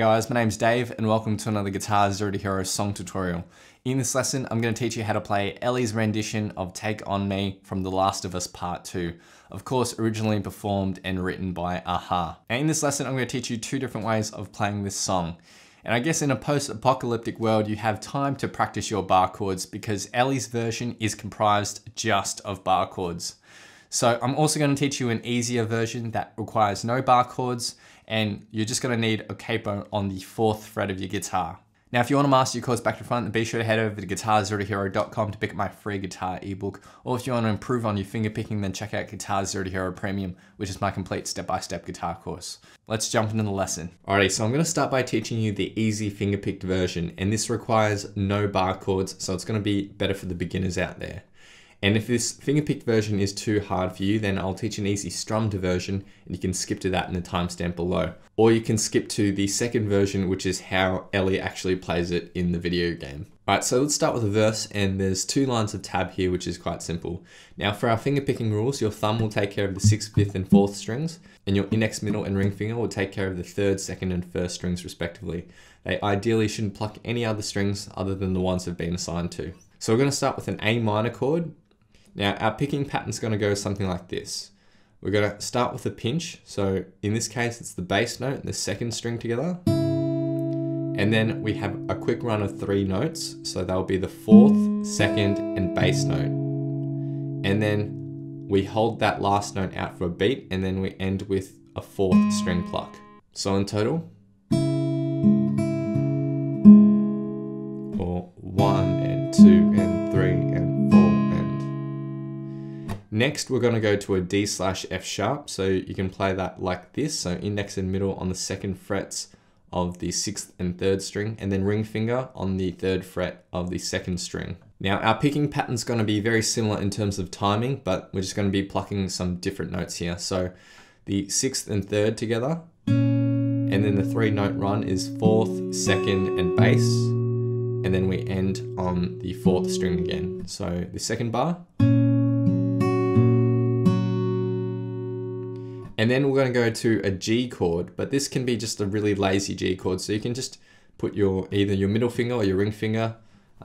Guys, my name's Dave and welcome to another Guitar Zero to Hero song tutorial. In this lesson, I'm going to teach you how to play Ellie's rendition of Take On Me from The Last of Us Part 2. Of course, originally performed and written by a-ha. And in this lesson, I'm going to teach you two different ways of playing this song. And I guess in a post-apocalyptic world, you have time to practice your bar chords because Ellie's version is comprised just of bar chords. So I'm also going to teach you an easier version that requires no bar chords and you're just gonna need a capo on the fourth fret of your guitar. Now, if you want to master your chords back to front, then be sure to head over to guitarzerotohero.com to pick up my free guitar ebook. Or if you want to improve on your fingerpicking, then check out Guitar Zero to Hero Premium, which is my complete step-by-step -step guitar course. Let's jump into the lesson. Alrighty, so I'm going to start by teaching you the easy fingerpicked version, and this requires no bar chords, so it's going to be better for the beginners out there. And if this fingerpicked version is too hard for you, then I'll teach an easy strummed version and you can skip to that in the timestamp below. Or you can skip to the second version, which is how Ellie actually plays it in the video game. Alright, so let's start with a verse and there's two lines of tab here, which is quite simple. Now for our fingerpicking rules, your thumb will take care of the sixth, fifth and fourth strings and your index, middle and ring finger will take care of the third, second and first strings respectively. They ideally shouldn't pluck any other strings other than the ones they've been assigned to. So we're going to start with an A minor chord now our picking pattern is going to go something like this. We're going to start with a pinch. So in this case, it's the bass note and the second string together. And then we have a quick run of three notes. So that'll be the fourth, second, and bass note. And then we hold that last note out for a beat and then we end with a fourth string pluck. So in total, Next, we're going to go to a D slash F sharp. So you can play that like this. So index and middle on the second frets of the sixth and third string, and then ring finger on the third fret of the second string. Now our picking pattern's going to be very similar in terms of timing, but we're just going to be plucking some different notes here. So the sixth and third together, and then the three note run is fourth, second, and bass, and then we end on the fourth string again. So the second bar, And then we're going to go to a G chord, but this can be just a really lazy G chord. So you can just put your either your middle finger or your ring finger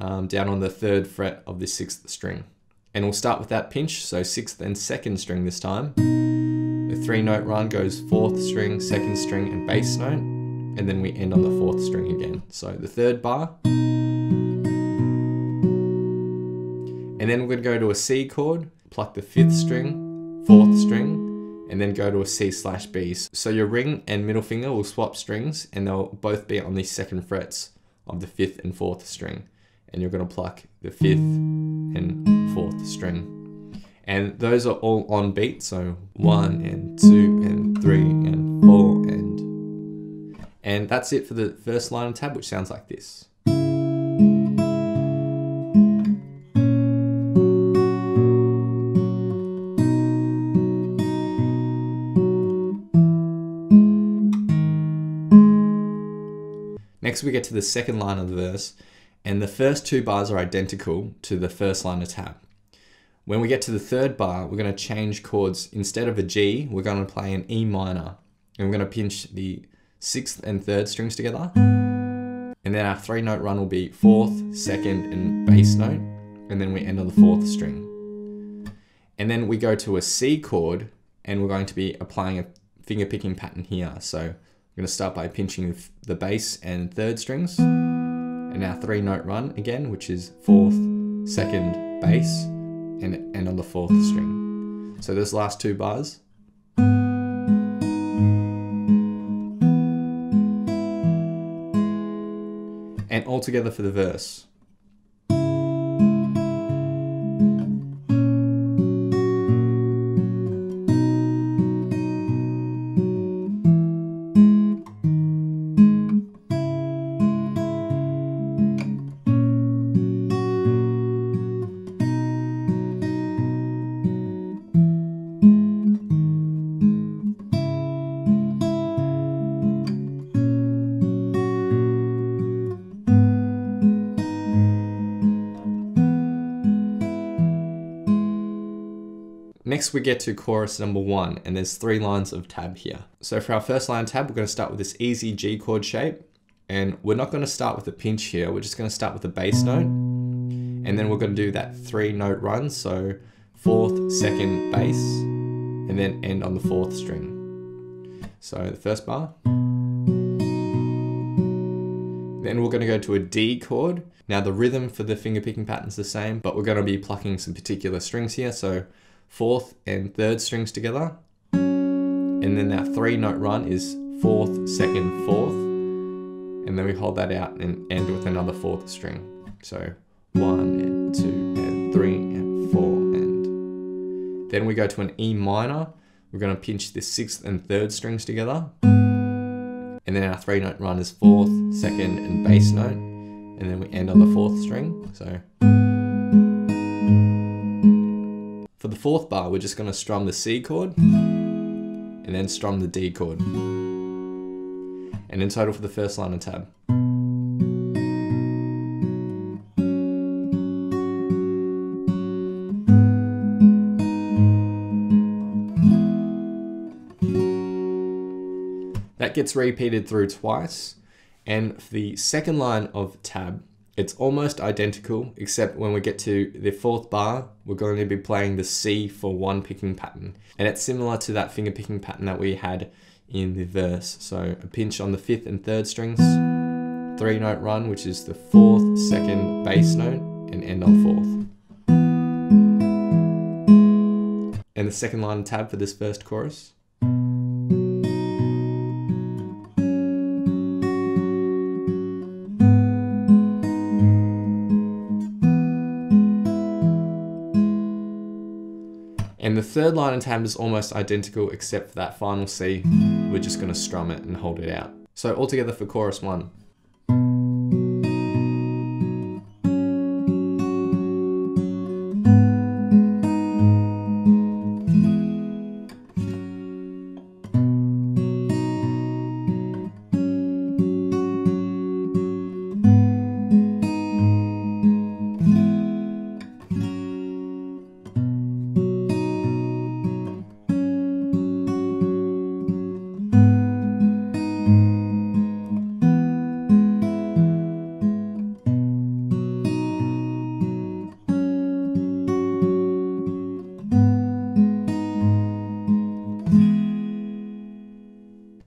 um, down on the third fret of the sixth string. And we'll start with that pinch, so sixth and second string this time. The three note run goes fourth string, second string, and bass note. And then we end on the fourth string again. So the third bar. And then we're gonna go to a C chord, pluck the fifth string, fourth string, and then go to a C slash B. So your ring and middle finger will swap strings and they'll both be on the second frets of the fifth and fourth string. And you're gonna pluck the fifth and fourth string. And those are all on beat, so one and two and three and four and... And that's it for the first line of tab, which sounds like this. We get to the second line of the verse, and the first two bars are identical to the first line of tab. When we get to the third bar, we're going to change chords. Instead of a G, we're going to play an E minor. And we're going to pinch the sixth and third strings together. And then our three note run will be fourth, second, and bass note. And then we end on the fourth string. And then we go to a C chord, and we're going to be applying a finger picking pattern here. So I'm going to start by pinching the bass and third strings. And now three note run again, which is fourth, second, bass, and end on the fourth string. So those last two bars. And all together for the verse. Next we get to chorus number one, and there's three lines of tab here. So for our first line tab, we're gonna start with this easy G chord shape, and we're not gonna start with a pinch here, we're just gonna start with a bass note, and then we're gonna do that three note run, so fourth, second, bass, and then end on the fourth string. So the first bar. Then we're gonna go to a D chord. Now the rhythm for the finger picking pattern is the same, but we're gonna be plucking some particular strings here. So fourth and third strings together. And then that three note run is fourth, second, fourth. And then we hold that out and end with another fourth string. So one and two and three and four and then we go to an E minor. We're gonna pinch the sixth and third strings together. And then our three note run is fourth, second, and bass note. And then we end on the fourth string. So fourth bar, we're just gonna strum the C chord and then strum the D chord. And in total for the first line of tab. That gets repeated through twice. And for the second line of tab, it's almost identical, except when we get to the fourth bar, we're going to be playing the C for one picking pattern. And it's similar to that finger picking pattern that we had in the verse. So a pinch on the fifth and third strings, three note run, which is the fourth, second bass note, and end on fourth. And the second line tab for this first chorus. And the third line in tab is almost identical except for that final C. We're just gonna strum it and hold it out. So altogether for chorus one.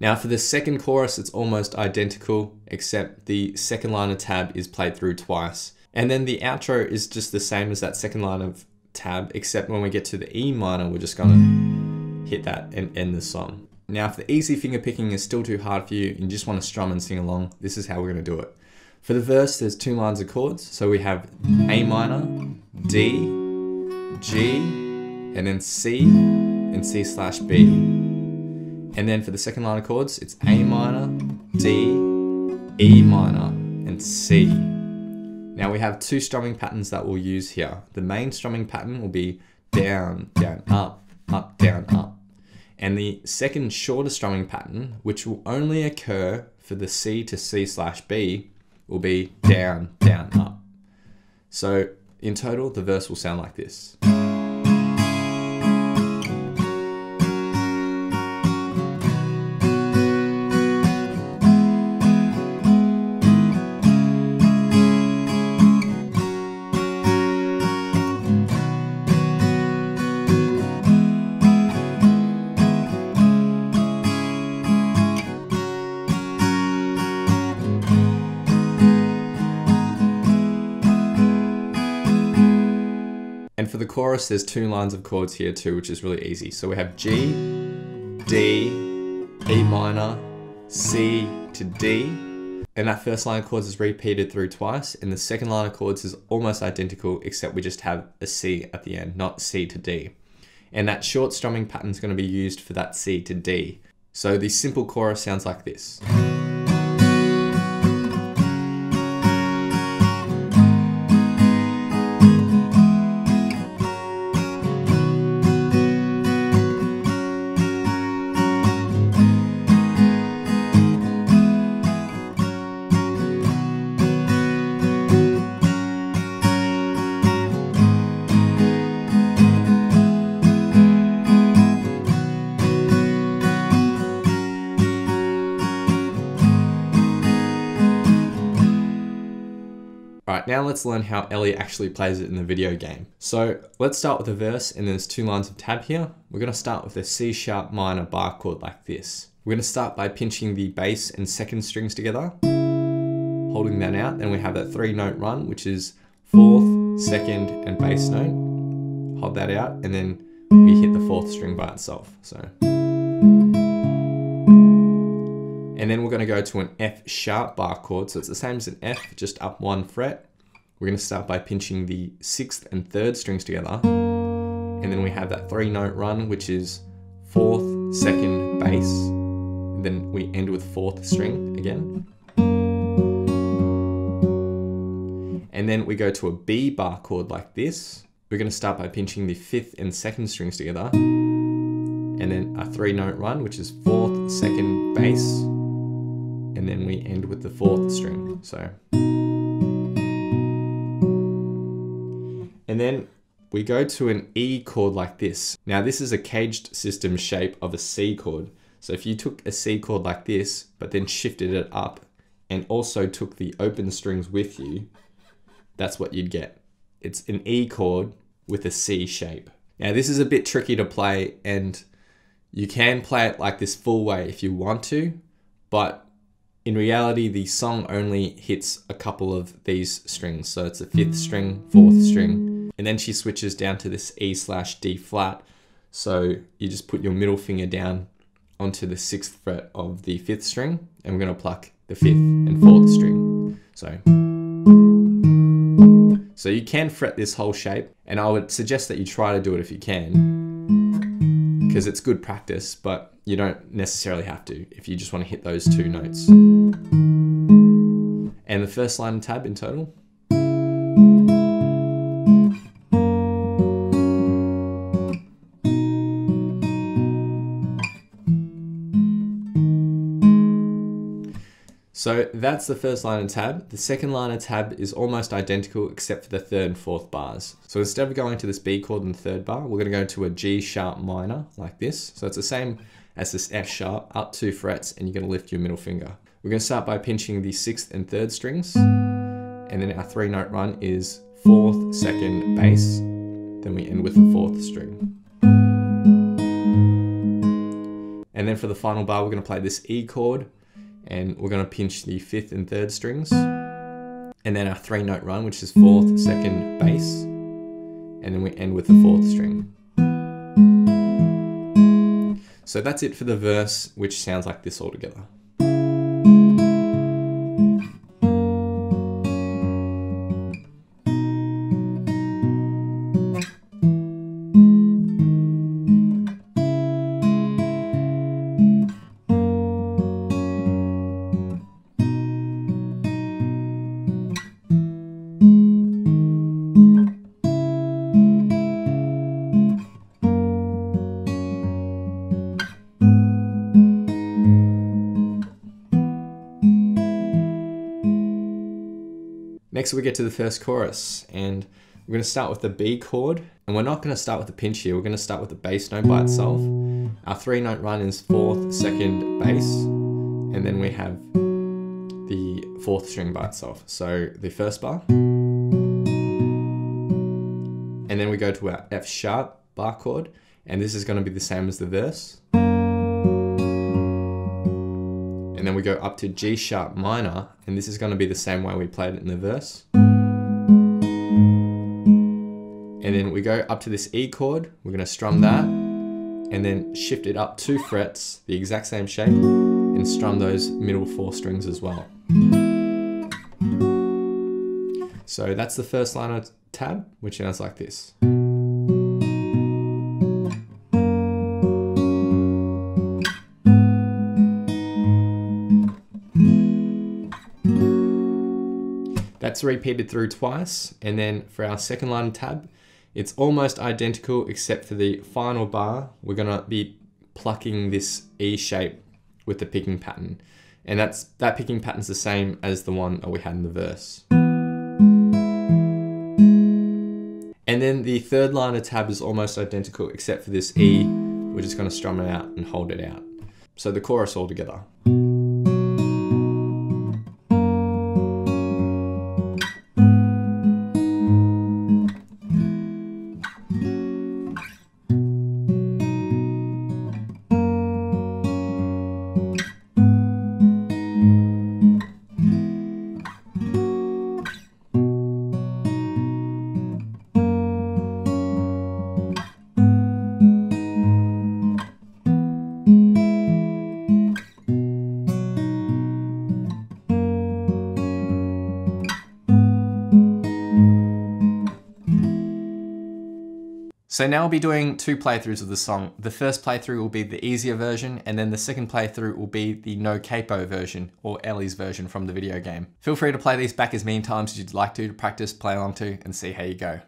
Now for the second chorus, it's almost identical, except the second line of tab is played through twice. And then the outro is just the same as that second line of tab, except when we get to the E minor, we're just gonna hit that and end the song. Now, if the easy finger picking is still too hard for you and you just want to strum and sing along, this is how we're gonna do it. For the verse, there's two lines of chords. So we have A minor, D, G, and then C, and C slash B. And then for the second line of chords, it's A minor, D, E minor, and C. Now we have two strumming patterns that we'll use here. The main strumming pattern will be down, down, up, up, down, up. And the second shorter strumming pattern, which will only occur for the C to C slash B, will be down, down, up. So in total, the verse will sound like this. And for the chorus, there's two lines of chords here too, which is really easy. So we have G, D, E minor, C to D. And that first line of chords is repeated through twice. And the second line of chords is almost identical, except we just have a C at the end, not C to D. And that short strumming pattern is going to be used for that C to D. So the simple chorus sounds like this. Now let's learn how Ellie actually plays it in the video game. So let's start with a verse and there's two lines of tab here. We're gonna start with a C sharp minor bar chord like this. We're gonna start by pinching the bass and second strings together, holding that out, and we have that three note run, which is fourth, second, and bass note. Hold that out, and then we hit the fourth string by itself. So. And then we're gonna go to an F sharp bar chord. So it's the same as an F, just up one fret. We're gonna start by pinching the sixth and third strings together. And then we have that three note run, which is fourth, second, bass. And then we end with fourth string again. And then we go to a B bar chord like this. We're gonna start by pinching the fifth and second strings together. And then a three note run, which is fourth, second, bass and then we end with the fourth string. So, and then we go to an E chord like this. Now this is a caged system shape of a C chord. So if you took a C chord like this, but then shifted it up and also took the open strings with you, that's what you'd get. It's an E chord with a C shape. Now this is a bit tricky to play and you can play it like this full way if you want to, but in reality, the song only hits a couple of these strings. So it's a fifth string, fourth string, and then she switches down to this E slash D flat. So you just put your middle finger down onto the sixth fret of the fifth string, and we're gonna pluck the fifth and fourth string. So, so you can fret this whole shape, and I would suggest that you try to do it if you can, because it's good practice, but you don't necessarily have to if you just want to hit those two notes. And the first line tab in total. So that's the first line of tab. The second line of tab is almost identical except for the third and fourth bars. So instead of going to this B chord in the third bar, we're gonna go to a G sharp minor like this. So it's the same as this F sharp, up two frets, and you're gonna lift your middle finger. We're gonna start by pinching the sixth and third strings, and then our three note run is fourth, second, bass, then we end with the fourth string. And then for the final bar, we're gonna play this E chord, and we're going to pinch the fifth and third strings. And then our three note run which is fourth second bass. And then we end with the fourth string. So that's it for the verse which sounds like this all together Next we get to the first chorus and we're going to start with the B chord and we're not going to start with the pinch here. We're going to start with the bass note by itself. Our three note run is fourth, second, bass and then we have the fourth string by itself. So the first bar and then we go to our F sharp bar chord and this is going to be the same as the verse. Then we go up to G sharp minor, and this is going to be the same way we played it in the verse. And then we go up to this E chord, we're going to strum that, and then shift it up two frets, the exact same shape, and strum those middle four strings as well. So that's the first line of tab, which sounds like this. That's repeated through twice. And then for our second line tab, it's almost identical except for the final bar. We're gonna be plucking this E shape with the picking pattern. And that's that picking pattern's the same as the one that we had in the verse. And then the third line of tab is almost identical except for this E. We're just gonna strum it out and hold it out. So the chorus all together. So now I'll be doing two playthroughs of the song. The first playthrough will be the easier version, and then the second playthrough will be the no capo version, or Ellie's version from the video game. Feel free to play these back as many times as you'd like to, to practice, play along to, and see how you go.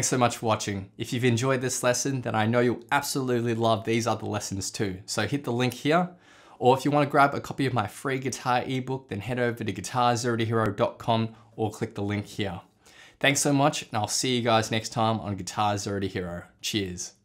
Thanks so much for watching. If you've enjoyed this lesson, then I know you'll absolutely love these other lessons too. So hit the link here Or if you want to grab a copy of my free guitar ebook, then head over to guitarzerotohero.com or click the link here. Thanks so much, and I'll see you guys next time on Guitar Zero to Hero. Cheers.